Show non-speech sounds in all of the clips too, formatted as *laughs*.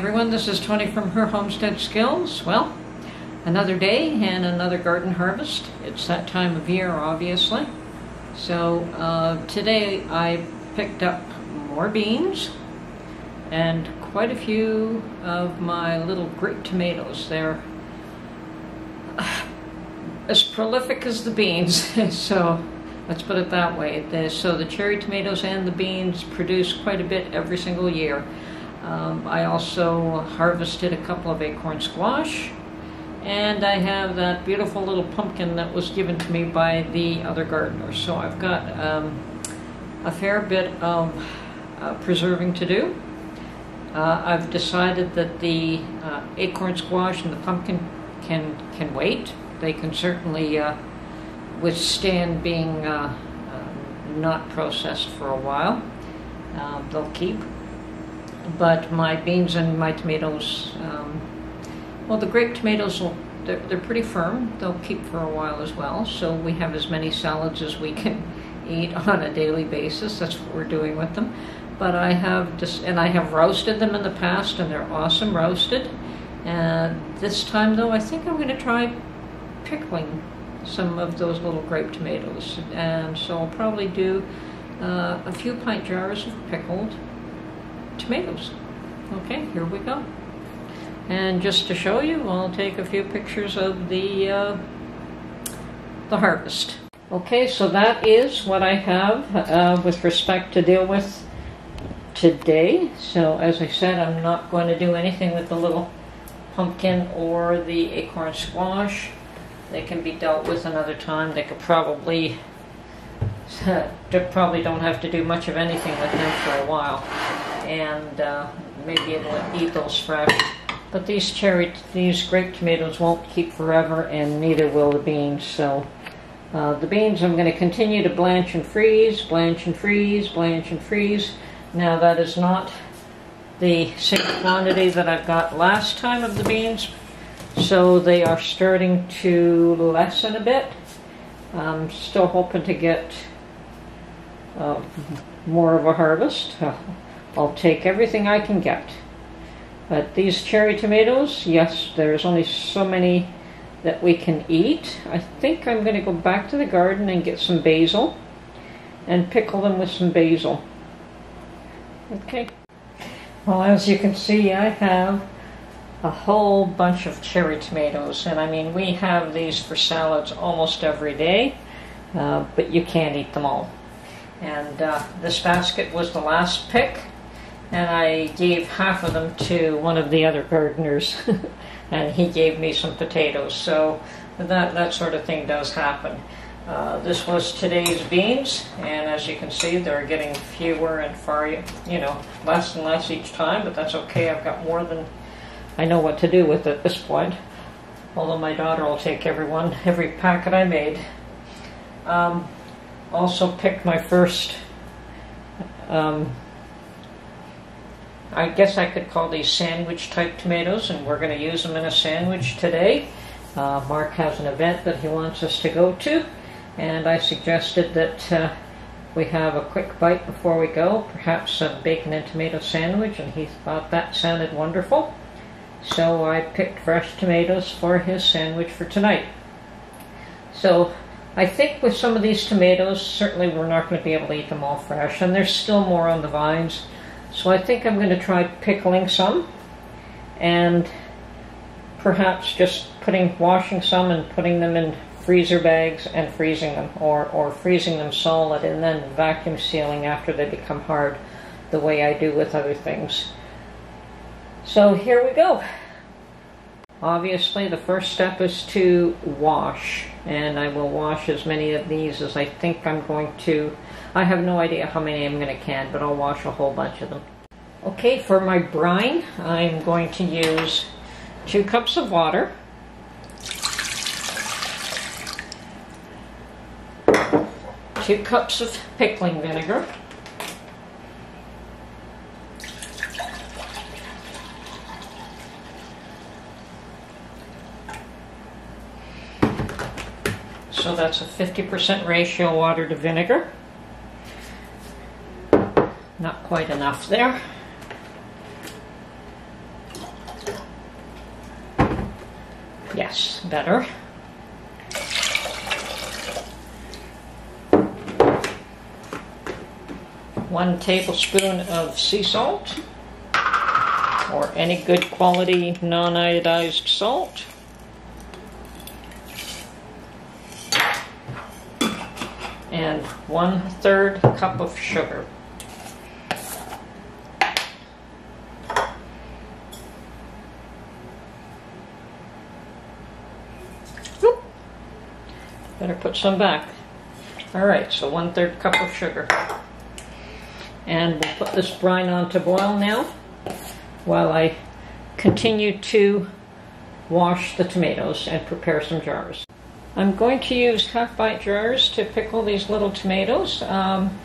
everyone. This is Tony from Her Homestead Skills. Well, another day and another garden harvest. It's that time of year, obviously. So uh, today I picked up more beans and quite a few of my little grape tomatoes. They're *sighs* as prolific as the beans, *laughs* so let's put it that way. so the cherry tomatoes and the beans produce quite a bit every single year. Um, I also harvested a couple of acorn squash, and I have that beautiful little pumpkin that was given to me by the other gardener. So I've got um, a fair bit of uh, preserving to do. Uh, I've decided that the uh, acorn squash and the pumpkin can can wait. They can certainly uh, withstand being uh, uh, not processed for a while. they'll keep but my beans and my tomatoes, um, well, the grape tomatoes will they're, they're pretty firm. They'll keep for a while as well. So we have as many salads as we can *laughs* eat on a daily basis. That's what we're doing with them. But I have just and I have roasted them in the past, and they're awesome roasted. And this time, though, I think I'm going to try pickling some of those little grape tomatoes. And so I'll probably do uh, a few pint jars of pickled tomatoes. Okay, here we go. And just to show you, I'll take a few pictures of the, uh, the harvest. Okay, so that is what I have uh, with respect to deal with today. So as I said, I'm not going to do anything with the little pumpkin or the acorn squash. They can be dealt with another time. They could probably *laughs* probably don't have to do much of anything with them for a while and uh, may be able to eat those fresh. But these cherry, these grape tomatoes won't keep forever, and neither will the beans. So uh, the beans I'm going to continue to blanch and freeze, blanch and freeze, blanch and freeze. Now that is not the same quantity that I've got last time of the beans, so they are starting to lessen a bit. I'm still hoping to get uh, more of a harvest. *laughs* I'll take everything I can get. But these cherry tomatoes, yes, there's only so many that we can eat. I think I'm going to go back to the garden and get some basil and pickle them with some basil. Okay. Well, as you can see, I have a whole bunch of cherry tomatoes. And I mean, we have these for salads almost every day, uh, but you can't eat them all. And uh, this basket was the last pick and I gave half of them to one of the other gardeners, *laughs* and he gave me some potatoes. So that that sort of thing does happen. Uh, this was today's beans, and as you can see, they're getting fewer and far, you know, less and less each time. But that's okay. I've got more than I know what to do with at this point. Although my daughter will take every one, every packet I made. Um, also picked my first um, I guess I could call these sandwich type tomatoes, and we're going to use them in a sandwich today. Uh, Mark has an event that he wants us to go to, and I suggested that uh, we have a quick bite before we go, perhaps a bacon and tomato sandwich, and he thought that sounded wonderful. So I picked fresh tomatoes for his sandwich for tonight. So I think with some of these tomatoes, certainly we're not going to be able to eat them all fresh, and there's still more on the vines. So I think I'm going to try pickling some and perhaps just putting washing some and putting them in freezer bags and freezing them or, or freezing them solid and then vacuum sealing after they become hard the way I do with other things. So here we go. Obviously the first step is to wash and I will wash as many of these as I think I'm going to I have no idea how many I'm going to can, but I'll wash a whole bunch of them. Okay, for my brine, I'm going to use two cups of water. Two cups of pickling vinegar. So that's a 50% ratio water to vinegar. Not quite enough there. Yes, better. One tablespoon of sea salt or any good quality non-iodized salt. And one third cup of sugar. Better put some back. All right, so one third cup of sugar. And we'll put this brine on to boil now while I continue to wash the tomatoes and prepare some jars. I'm going to use half pint jars to pickle these little tomatoes um,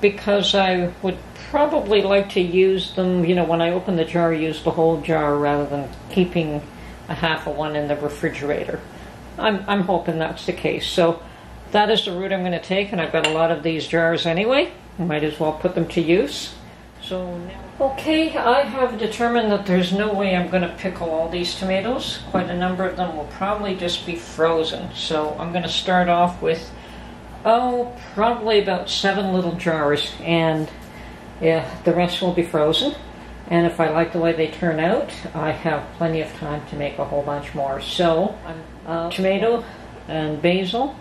because I would probably like to use them, you know, when I open the jar, use the whole jar rather than keeping a half of one in the refrigerator. I'm, I'm hoping that's the case. So that is the route I'm going to take, and I've got a lot of these jars anyway. Might as well put them to use. So now, okay, I have determined that there's no way I'm going to pickle all these tomatoes. Quite a number of them will probably just be frozen. So I'm going to start off with, oh, probably about seven little jars, and yeah, the rest will be frozen. And if I like the way they turn out, I have plenty of time to make a whole bunch more. So, uh, tomato and basil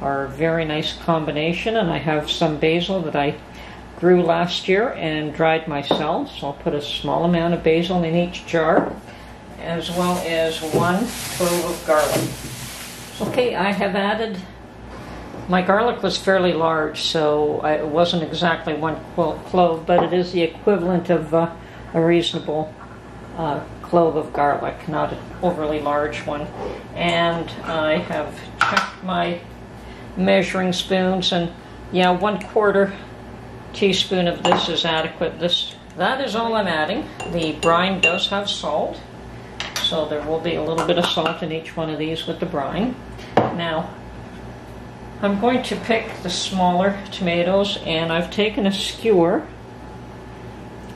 are a very nice combination, and I have some basil that I grew last year and dried myself. So I'll put a small amount of basil in each jar, as well as one clove of garlic. Okay, I have added my garlic was fairly large, so it wasn't exactly one clove, but it is the equivalent of uh, a reasonable uh, clove of garlic, not an overly large one. And I have checked my measuring spoons, and yeah, one quarter teaspoon of this is adequate. This that is all I'm adding. The brine does have salt, so there will be a little bit of salt in each one of these with the brine. Now, I'm going to pick the smaller tomatoes, and I've taken a skewer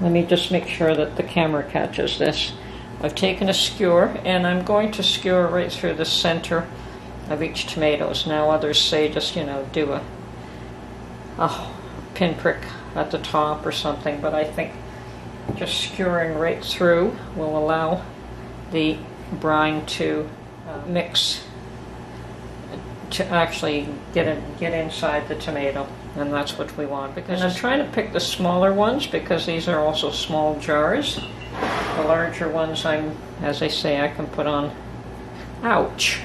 let me just make sure that the camera catches this. I've taken a skewer and I'm going to skewer right through the center of each tomatoes. Now others say just, you know, do a, a pinprick at the top or something, but I think just skewering right through will allow the brine to uh, mix to actually get in, get inside the tomato and that's what we want. Because I'm trying to pick the smaller ones because these are also small jars. The larger ones, I'm, as I say, I can put on. Ouch!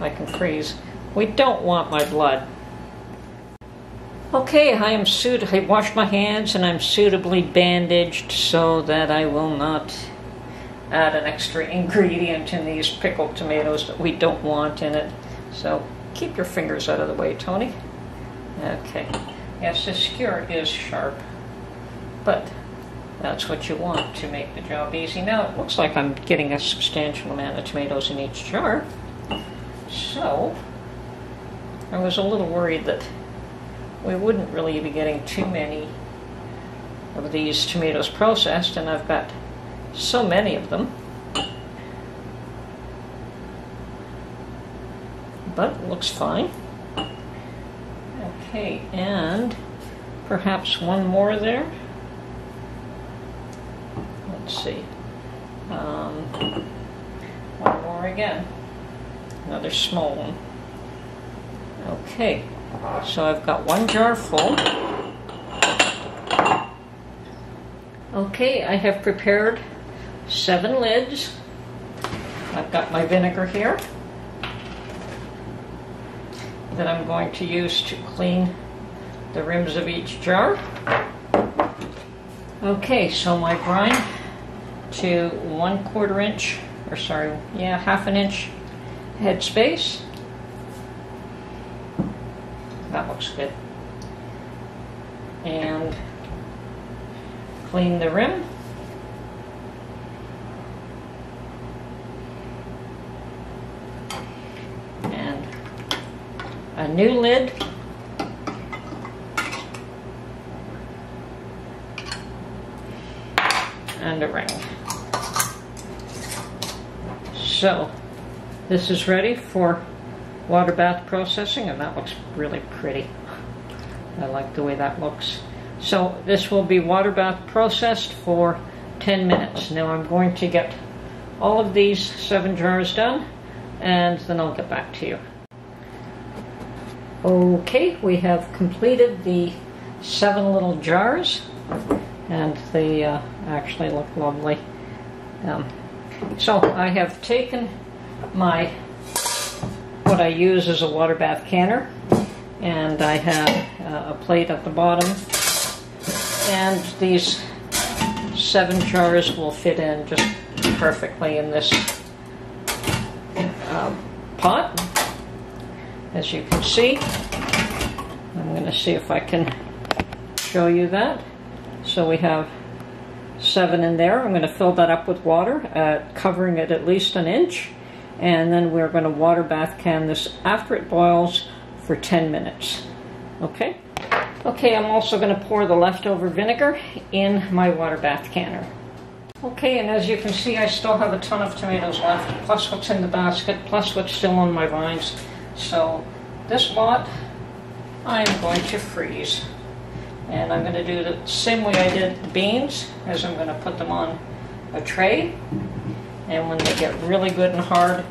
I can freeze. We don't want my blood. Okay, I am suit. I washed my hands and I'm suitably bandaged so that I will not add an extra ingredient in these pickled tomatoes that we don't want in it. So keep your fingers out of the way, Tony. Okay. Yes, the skewer is sharp, but that's what you want to make the job easy. Now, it looks like I'm getting a substantial amount of tomatoes in each jar. So, I was a little worried that we wouldn't really be getting too many of these tomatoes processed, and I've got so many of them. But looks fine. Okay, and perhaps one more there. Let's see. Um, one more again. Another small one. Okay, so I've got one jar full. Okay, I have prepared seven lids. I've got my vinegar here that I'm going to use to clean the rims of each jar. Okay, so my brine to one quarter inch, or sorry, yeah, half an inch head space. Good. And clean the rim. And a new lid. And a ring. So, this is ready for water bath processing and that looks really pretty. I like the way that looks. So this will be water bath processed for 10 minutes. Now I'm going to get all of these seven jars done and then I'll get back to you. Okay, we have completed the seven little jars and they uh, actually look lovely. Um, so I have taken my, what I use is a water bath canner and I have uh, a plate at the bottom. And these seven jars will fit in just perfectly in this um, pot as you can see. I'm going to see if I can show you that. So we have seven in there. I'm going to fill that up with water uh, covering it at least an inch and then we're going to water bath can this after it boils for 10 minutes okay Okay, I'm also going to pour the leftover vinegar in my water bath canner. Okay, and as you can see, I still have a ton of tomatoes left, plus what's in the basket, plus what's still on my vines. So this lot, I'm going to freeze. And I'm going to do the same way I did the beans, as I'm going to put them on a tray. And when they get really good and hard,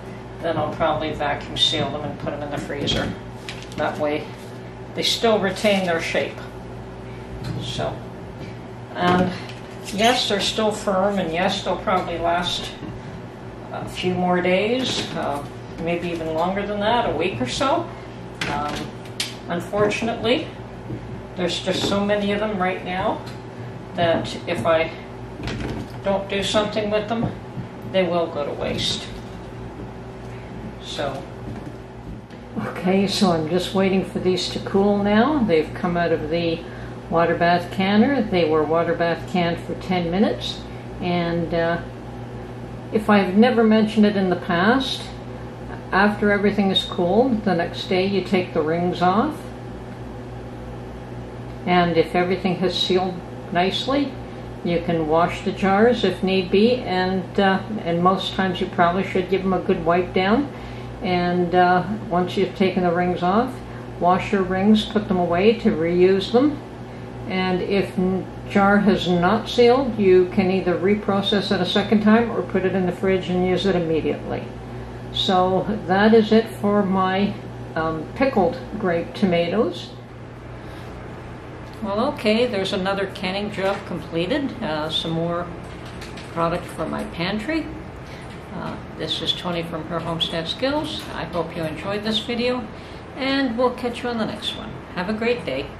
then I'll probably vacuum seal them and put them in the freezer. That way they still retain their shape. So, and yes, they're still firm, and yes, they'll probably last a few more days, uh, maybe even longer than that, a week or so. Um, unfortunately, there's just so many of them right now that if I don't do something with them, they will go to waste. So, Okay, so I'm just waiting for these to cool now. They've come out of the water bath canner. They were water bath canned for 10 minutes. And uh, if I've never mentioned it in the past, after everything is cooled, the next day you take the rings off. And if everything has sealed nicely, you can wash the jars if need be. And, uh, and most times you probably should give them a good wipe down and uh, once you've taken the rings off, wash your rings, put them away to reuse them. And if jar has not sealed, you can either reprocess it a second time or put it in the fridge and use it immediately. So that is it for my um, pickled grape tomatoes. Well, okay, there's another canning job completed. Uh, some more product for my pantry. Uh, this is Tony from Her Homestead Skills. I hope you enjoyed this video, and we'll catch you on the next one. Have a great day.